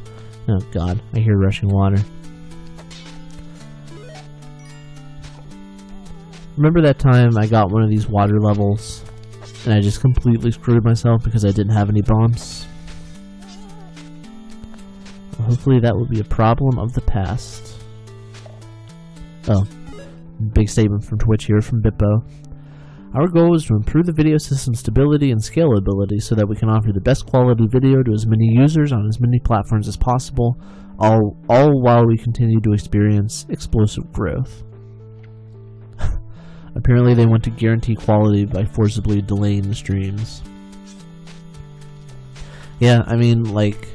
Oh god, I hear rushing water. Remember that time I got one of these water levels and I just completely screwed myself because I didn't have any bombs? Well, hopefully that will be a problem of the past. Oh, big statement from Twitch here from Bippo. Our goal is to improve the video system stability and scalability so that we can offer the best quality video to as many users on as many platforms as possible, all, all while we continue to experience explosive growth. <laughs> Apparently they want to guarantee quality by forcibly delaying the streams. Yeah, I mean, like...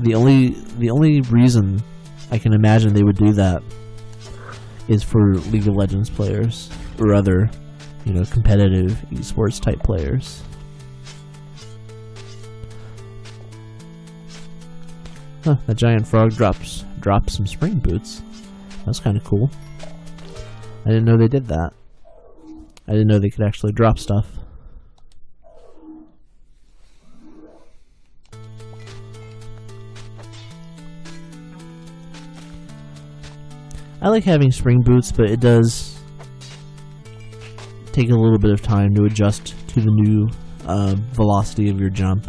The only, the only reason I can imagine they would do that is for League of Legends players or other, you know, competitive esports type players. Huh, that giant frog drops drops some spring boots. That's kind of cool. I didn't know they did that. I didn't know they could actually drop stuff. I like having spring boots, but it does take a little bit of time to adjust to the new uh, velocity of your jump.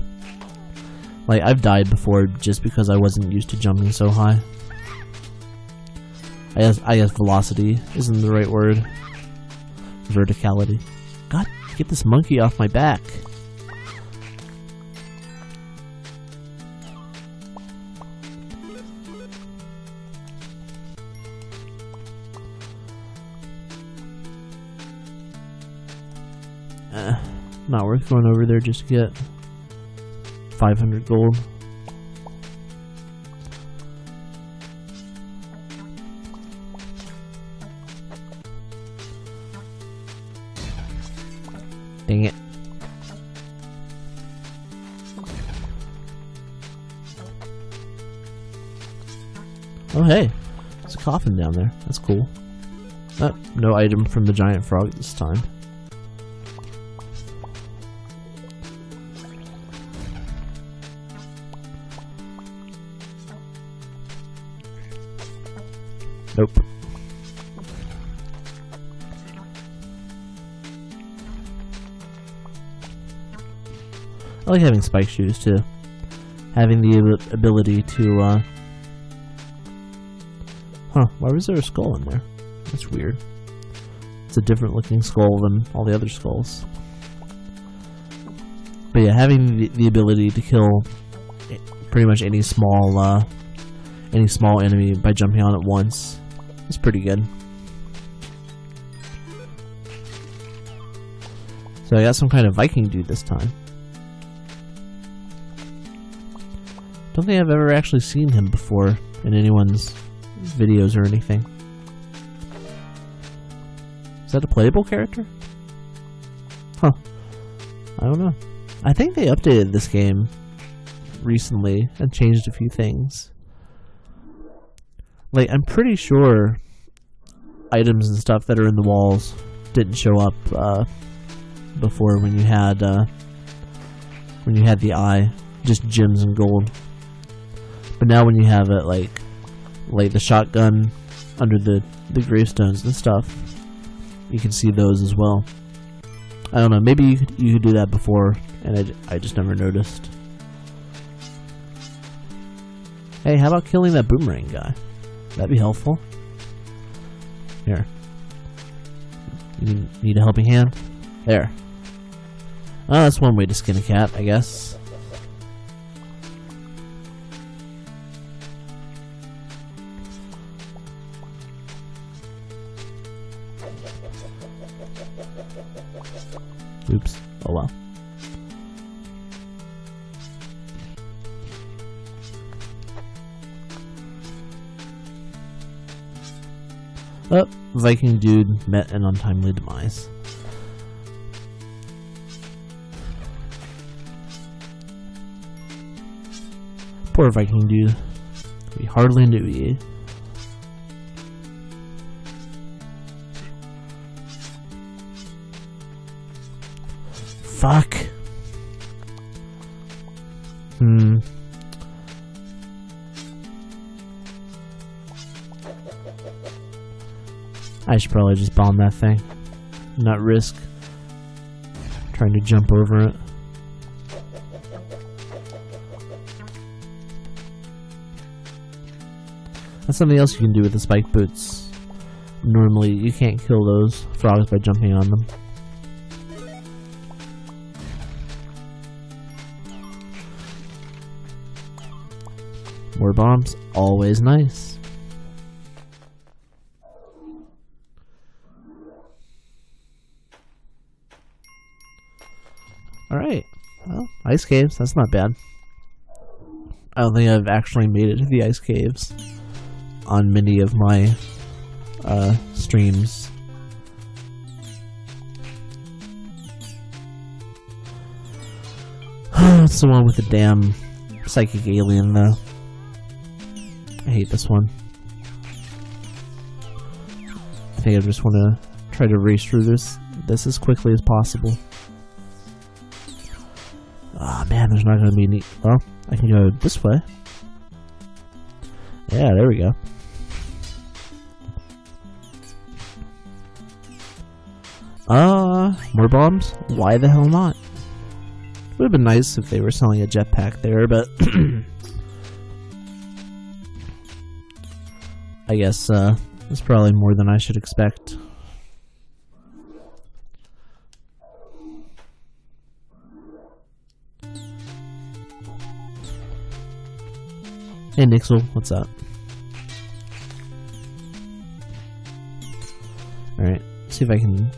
Like, I've died before just because I wasn't used to jumping so high. I guess, I guess velocity isn't the right word. Verticality. God, get this monkey off my back. <sighs> Not worth going over there just to get 500 gold. Dang it. Oh hey, there's a coffin down there. That's cool. Oh, no item from the giant frog this time. Like having spike shoes too. Having the ability to, uh... Huh, why was there a skull in there? That's weird. It's a different looking skull than all the other skulls. But yeah, having the, the ability to kill pretty much any small uh, any small enemy by jumping on it once is pretty good. So I got some kind of Viking dude this time. Don't think I've ever actually seen him before in anyone's videos or anything. Is that a playable character? Huh. I don't know. I think they updated this game recently and changed a few things. Like, I'm pretty sure items and stuff that are in the walls didn't show up uh, before when you had uh, when you had the eye, just gems and gold. But now when you have it like like the shotgun under the the gravestones and stuff, you can see those as well. I don't know. Maybe you could, you could do that before, and I, I just never noticed. Hey, how about killing that boomerang guy? That'd be helpful. Here. You need, need a helping hand? There. Oh, that's one way to skin a cat, I guess. Viking dude met an untimely demise. Poor Viking dude. We hardly knew you. Probably just bomb that thing. Not risk trying to jump over it. That's something else you can do with the spike boots. Normally, you can't kill those frogs by jumping on them. More bombs, always nice. Ice caves, that's not bad. I don't think I've actually made it to the ice caves on many of my uh, streams. <sighs> it's the one with the damn psychic alien, though. I hate this one. I think I just want to try to race through this this as quickly as possible. There's not going to be any... Well, I can go this way. Yeah, there we go. Uh, more bombs? Why the hell not? Would have been nice if they were selling a jetpack there, but <clears throat> I guess uh, that's probably more than I should expect. Hey Nixel, what's up? Alright, see if I can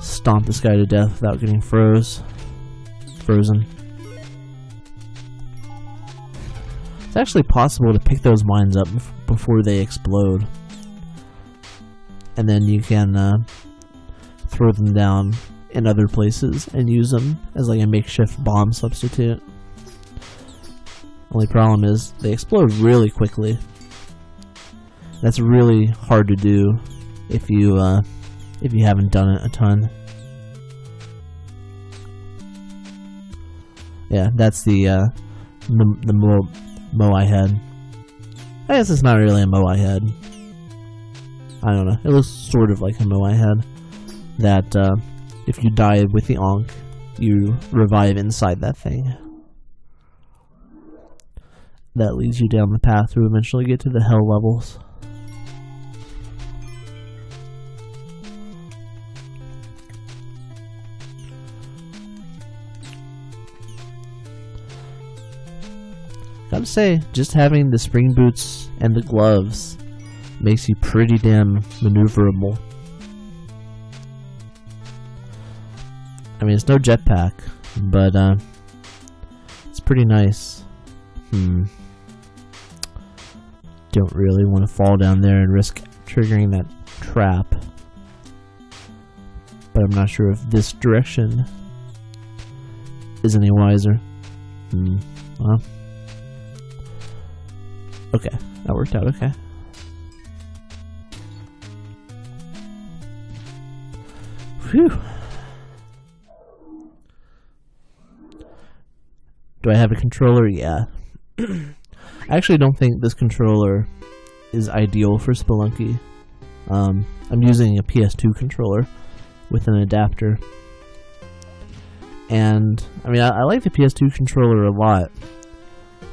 stomp this guy to death without getting froze. Frozen. It's actually possible to pick those mines up before they explode. And then you can uh, throw them down in other places and use them as like a makeshift bomb substitute. Only problem is they explode really quickly. That's really hard to do if you uh, if you haven't done it a ton. Yeah, that's the uh, the, the Mo, Moai head. I guess it's not really a Moai head. I don't know. It looks sort of like a Moai head. That uh, if you die with the Ankh, you revive inside that thing. That leads you down the path to eventually get to the hell levels. gotta say, just having the spring boots and the gloves makes you pretty damn maneuverable. I mean, it's no jetpack, but uh, it's pretty nice. Hmm. Don't really want to fall down there and risk triggering that trap. But I'm not sure if this direction is any wiser. Hmm. Well. Okay, that worked out okay. Phew. Do I have a controller? Yeah. <clears throat> I actually don't think this controller is ideal for Spelunky. Um, I'm using a PS2 controller with an adapter. And, I mean, I, I like the PS2 controller a lot,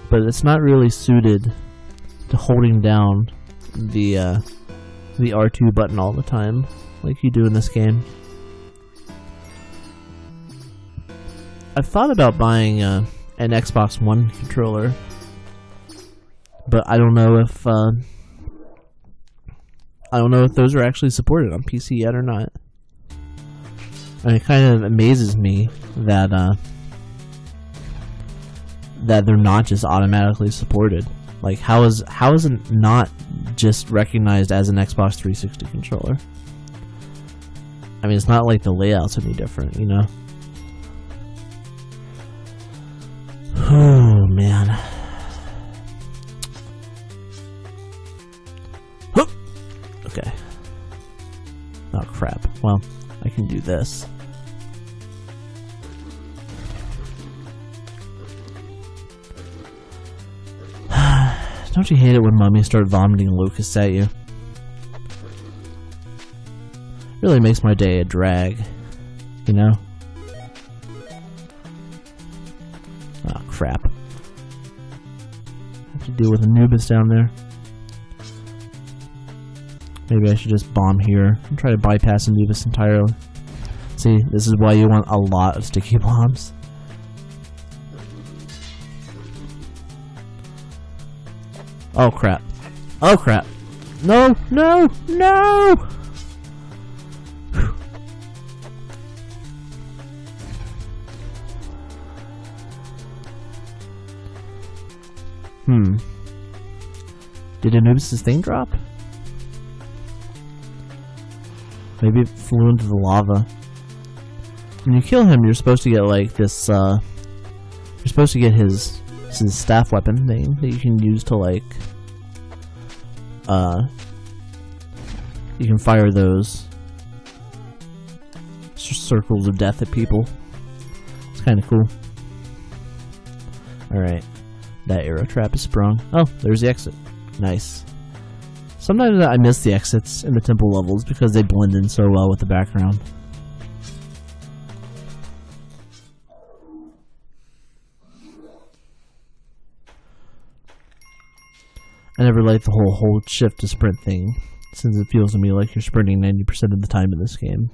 but it's not really suited to holding down the, uh, the R2 button all the time, like you do in this game. I've thought about buying, uh, an Xbox One controller, but I don't know if uh, I don't know if those are actually supported on PC yet or not. And it kind of amazes me that uh, that they're not just automatically supported. Like, how is how is it not just recognized as an Xbox 360 controller? I mean, it's not like the layout's any different, you know. <sighs> Oh man. Well, I can do this. <sighs> Don't you hate it when mummies start vomiting locusts at you? Really makes my day a drag, you know? Oh crap. I have to deal with Anubis down there. Maybe I should just bomb here and try to bypass Anubis entirely. See, this is why you want a lot of sticky <laughs> bombs. Oh crap. Oh crap. No, no, no! <sighs> hmm. Did Anubis' thing drop? Maybe it flew into the lava. When you kill him, you're supposed to get like this, uh... You're supposed to get his, his staff weapon thing that you can use to like... Uh... You can fire those circles of death at people. It's kind of cool. Alright. That arrow trap is sprung. Oh, there's the exit. Nice. Sometimes I miss the exits in the temple levels because they blend in so well with the background. I never like the whole hold shift to sprint thing, since it feels to me like you're sprinting 90% of the time in this game.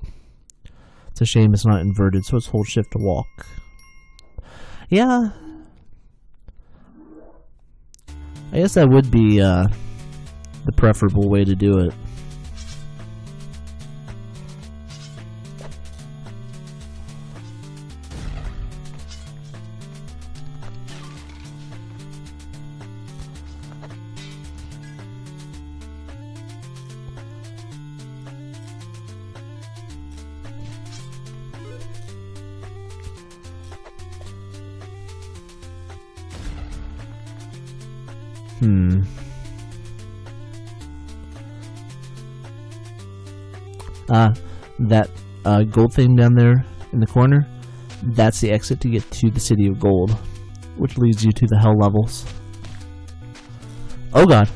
It's a shame it's not inverted, so it's hold shift to walk. Yeah. I guess that would be, uh, the preferable way to do it. Uh, gold thing down there in the corner, that's the exit to get to the City of Gold, which leads you to the Hell levels. Oh god.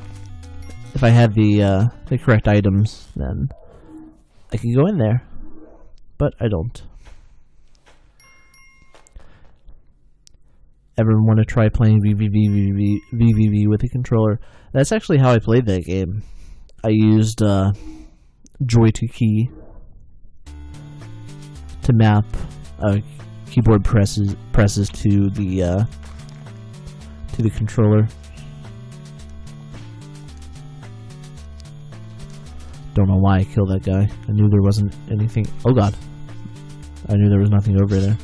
If I had the, uh, the correct items, then I can go in there. But I don't. Ever want to try playing VVV, with a controller? That's actually how I played that game. I used, uh, joy to map uh, keyboard presses presses to the uh, to to the controller. Don't know why I killed that guy. I knew there wasn't anything. Oh god. I knew there was nothing over there.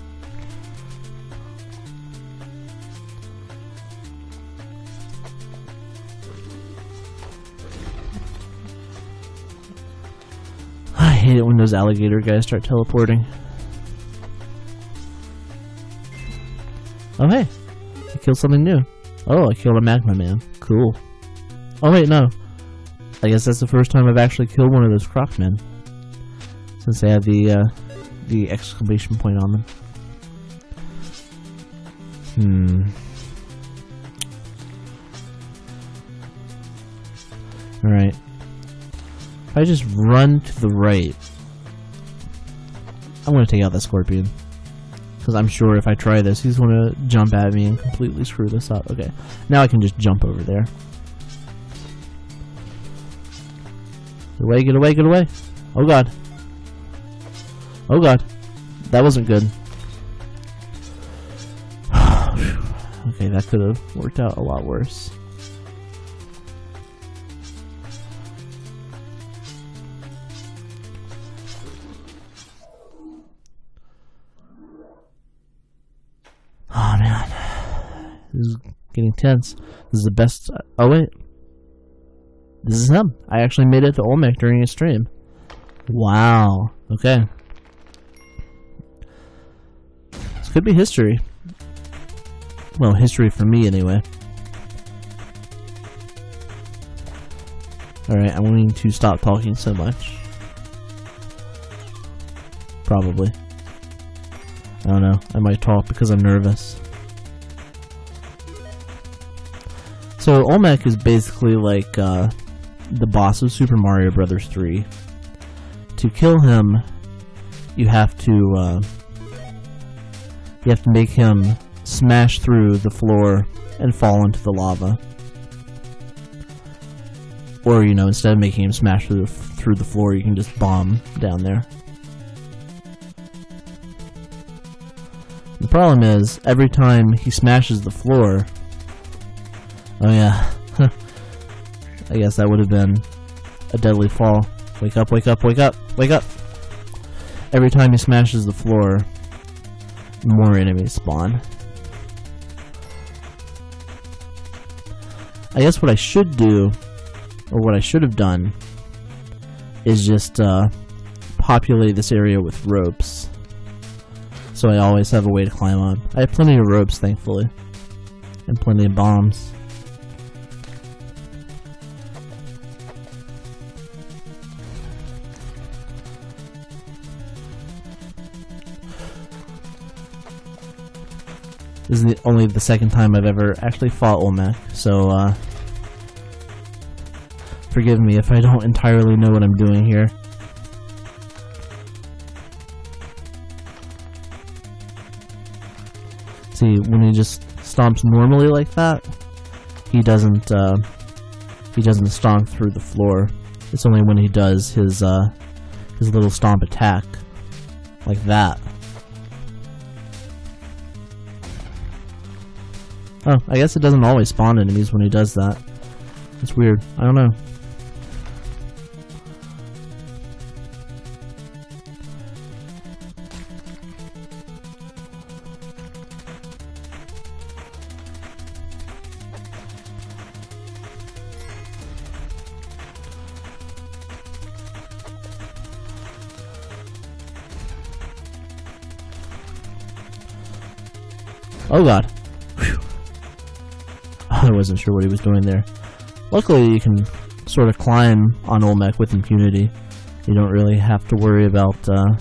<sighs> I hate it when those alligator guys start teleporting. Oh hey, I killed something new. Oh, I killed a magma man. Cool. Oh wait, no. I guess that's the first time I've actually killed one of those crocmen. Since they have the uh, the exclamation point on them. Hmm. Alright. If I just run to the right, I'm gonna take out that scorpion. Because I'm sure if I try this, he's gonna jump at me and completely screw this up. Okay. Now I can just jump over there. Get away, get away, get away. Oh god. Oh god. That wasn't good. <sighs> okay, that could have worked out a lot worse. This is getting tense. This is the best. Uh, oh wait. This is him. I actually made it to Olmec during a stream. Wow. Okay. This could be history. Well, history for me anyway. Alright, I'm going to stop talking so much. Probably. I don't know. I might talk because I'm nervous. So Olmec is basically like uh, the boss of Super Mario Brothers 3. To kill him, you have to uh, you have to make him smash through the floor and fall into the lava. Or you know, instead of making him smash through the, through the floor, you can just bomb down there. The problem is, every time he smashes the floor... Oh yeah. <laughs> I guess that would have been a deadly fall. Wake up, wake up, wake up, wake up! Every time he smashes the floor, more enemies spawn. I guess what I should do, or what I should have done, is just uh, populate this area with ropes so I always have a way to climb on. I have plenty of ropes, thankfully, and plenty of bombs. This is the, only the second time I've ever actually fought Olmec, so uh, forgive me if I don't entirely know what I'm doing here. See, when he just stomps normally like that, he doesn't, uh, he doesn't stomp through the floor. It's only when he does his, uh, his little stomp attack, like that. Oh, I guess it doesn't always spawn enemies when he does that. It's weird. I don't know. Oh god. Wasn't sure what he was doing there. Luckily, you can sort of climb on Olmec with impunity. You don't really have to worry about uh,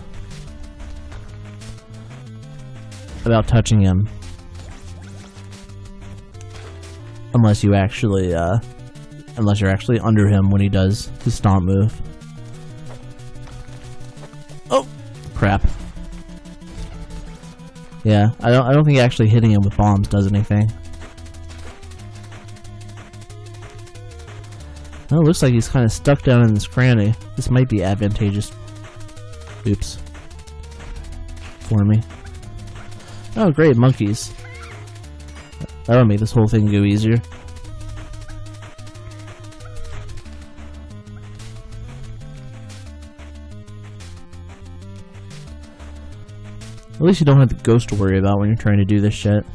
about touching him, unless you actually uh, unless you're actually under him when he does his stomp move. Oh, crap. Yeah, I don't. I don't think actually hitting him with bombs does anything. Oh, looks like he's kind of stuck down in this cranny. This might be advantageous. Oops. For me. Oh, great, monkeys. That'll make this whole thing go easier. At least you don't have the ghost to worry about when you're trying to do this shit.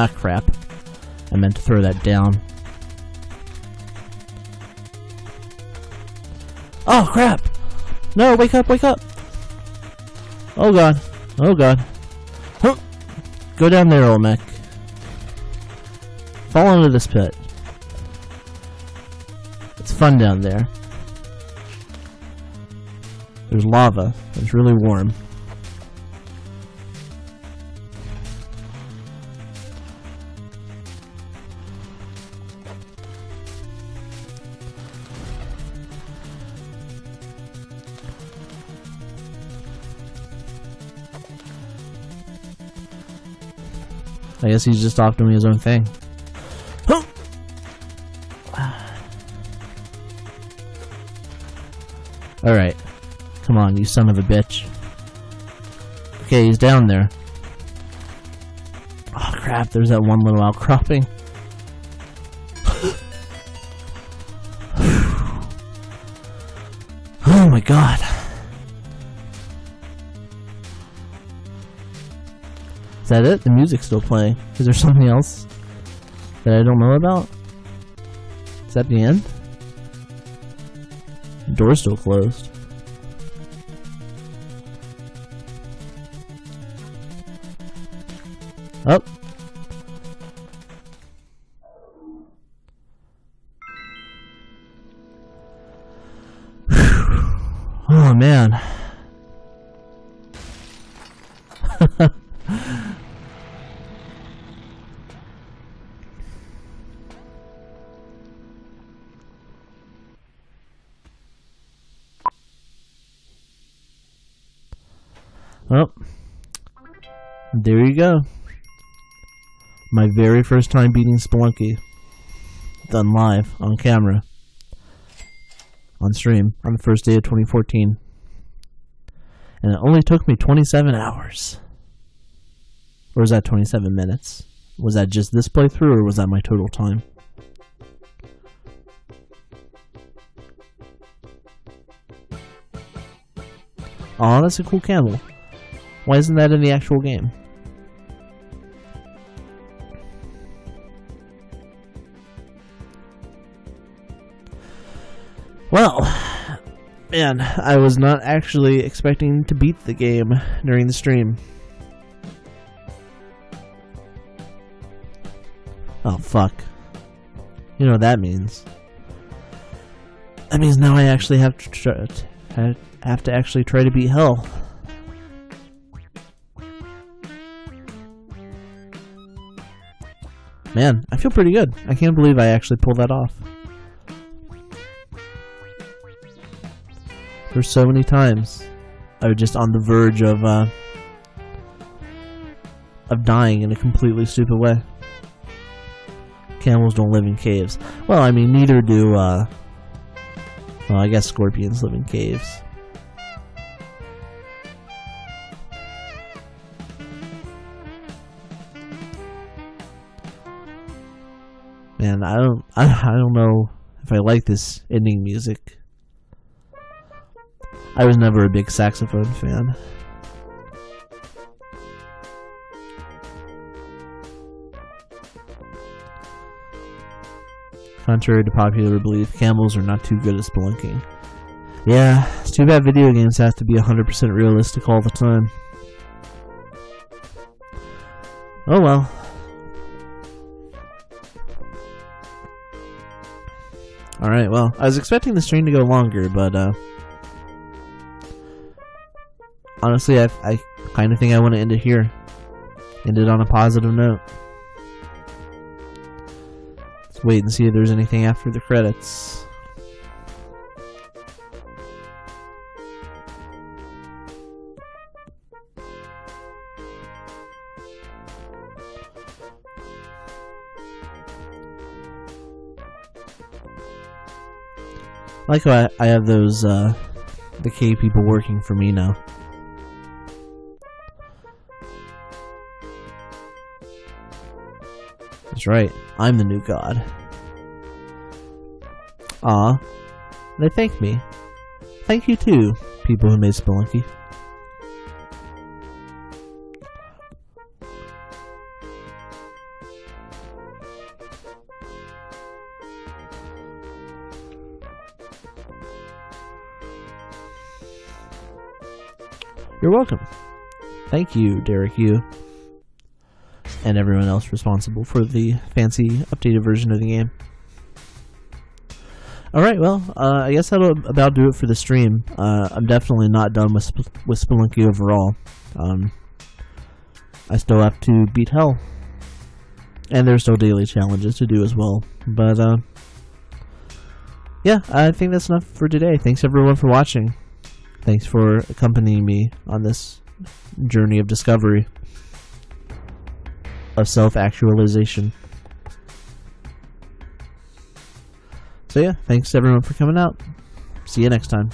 Ah, crap. I meant to throw that down. Oh, crap! No, wake up, wake up! Oh god. Oh god. Huh. Go down there, Olmec. Fall into this pit. It's fun down there. There's lava. It's really warm. I guess he's just off doing his own thing. Alright. Come on, you son of a bitch. Okay, he's down there. Oh crap, there's that one little outcropping. <sighs> <sighs> oh my god. Is that it? The music's still playing. Is there something else that I don't know about? Is that the end? The door's still closed. Oh. <sighs> oh man. There you go. My very first time beating Spelunky. Done live, on camera. On stream, on the first day of 2014. And it only took me 27 hours. Or was that 27 minutes? Was that just this playthrough, or was that my total time? Oh, that's a cool camel. Why isn't that in the actual game? Well, man, I was not actually expecting to beat the game during the stream. Oh, fuck. You know what that means. That means now I actually have to try, have to actually try to beat hell. Man, I feel pretty good. I can't believe I actually pulled that off. There's so many times I was just on the verge of uh, of dying in a completely stupid way. Camels don't live in caves. Well, I mean, neither do, uh, well, I guess scorpions live in caves. Man, I don't, I, I don't know if I like this ending music. I was never a big saxophone fan. Contrary to popular belief, camels are not too good at spelunking. Yeah, it's too bad video games have to be 100% realistic all the time. Oh well. Alright, well, I was expecting the stream to go longer, but, uh honestly, I, I kind of think I want to end it here. End it on a positive note. Let's wait and see if there's anything after the credits. like I, I have those uh, the K people working for me now. That's right, I'm the new god. Ah, they thank me. Thank you too, people who made Spelunky. You're welcome. Thank you, Derek Yu. And everyone else responsible for the fancy updated version of the game. Alright, well, uh, I guess that'll about do it for the stream. Uh, I'm definitely not done with, Sp with Spelunky overall. Um, I still have to beat Hell. And there's still daily challenges to do as well. But, uh, yeah, I think that's enough for today. Thanks everyone for watching. Thanks for accompanying me on this journey of discovery, of self actualization. So, yeah, thanks everyone for coming out. See you next time.